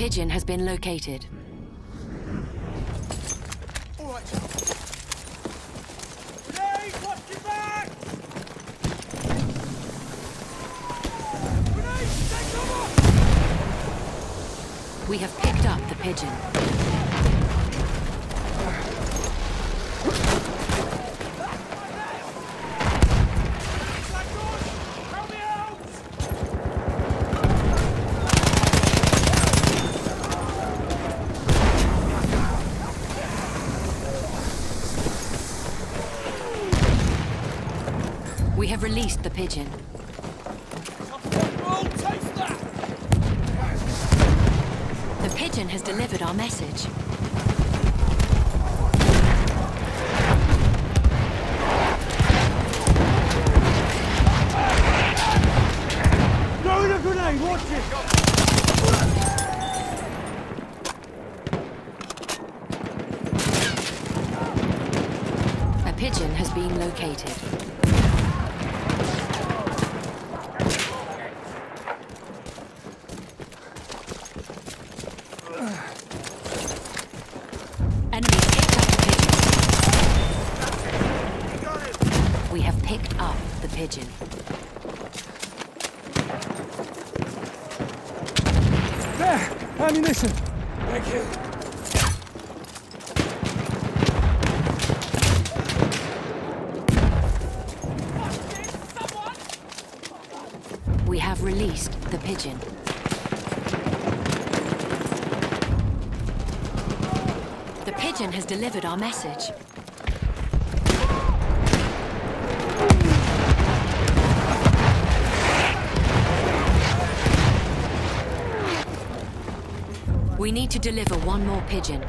pigeon has been located. All right. Grenade! Watch your back! Grenade! Take cover! We have picked up the pigeon. Have released the pigeon. The pigeon has delivered our message. Ammunition! Thank you. We have released the pigeon. The pigeon has delivered our message. We need to deliver one more pigeon.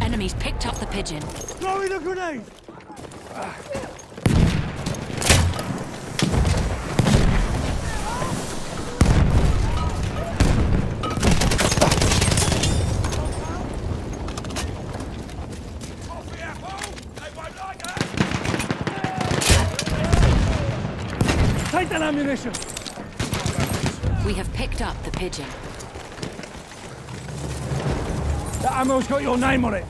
Enemies picked up the pigeon. Throwing a grenade! That ammunition! We have picked up the pigeon. That ammo's got your name on it.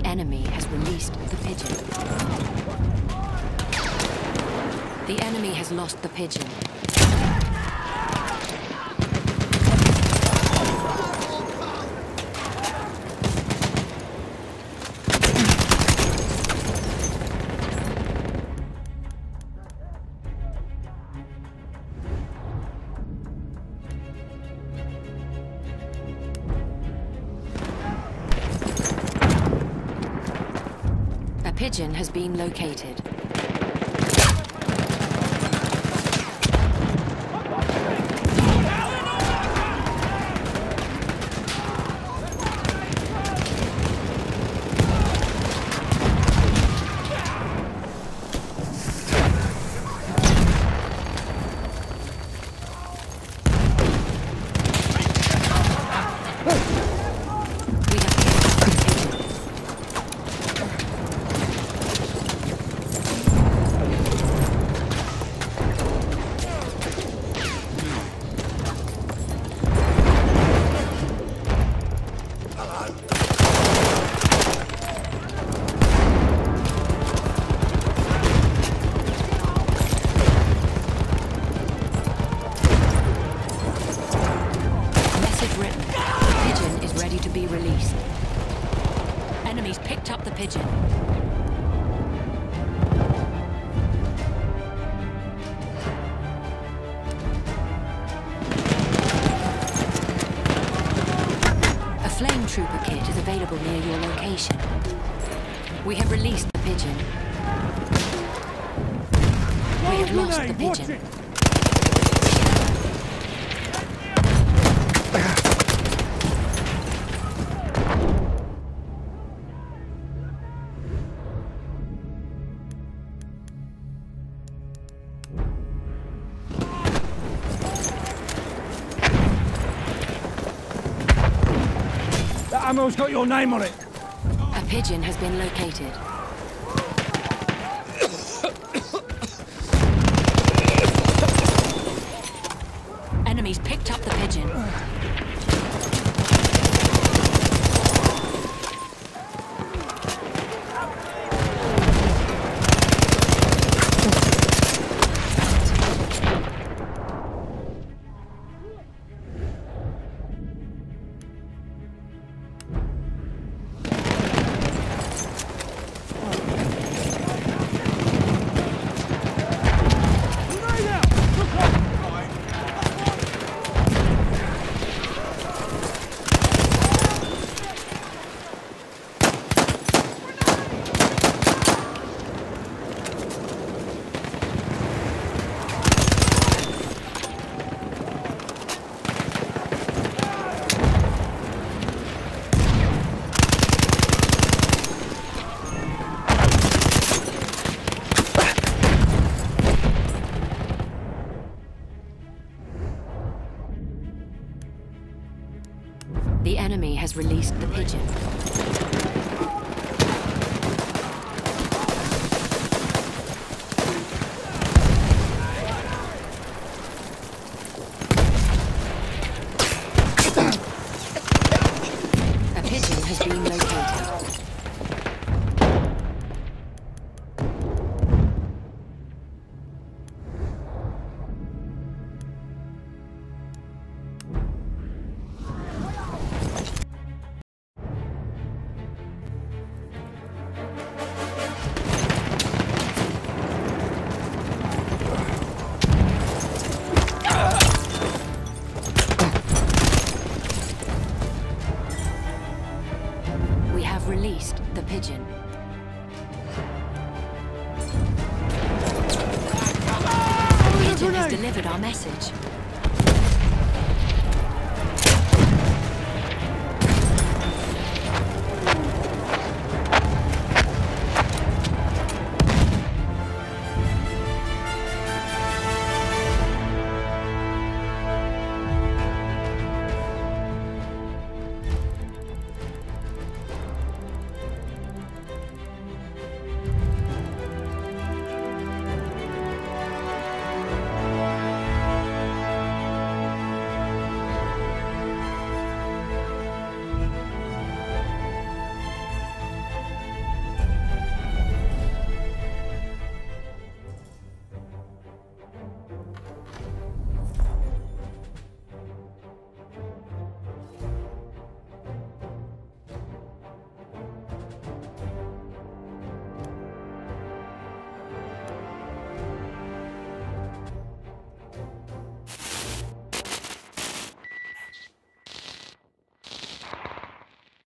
The enemy has released the pigeon. The enemy has lost the pigeon. Has been located. Vehicle near your location. We have released the pigeon. We have lost the pigeon. Ammo's got your name on it. A pigeon has been located. The pigeon. Released the pigeon. The pigeon has delivered our message.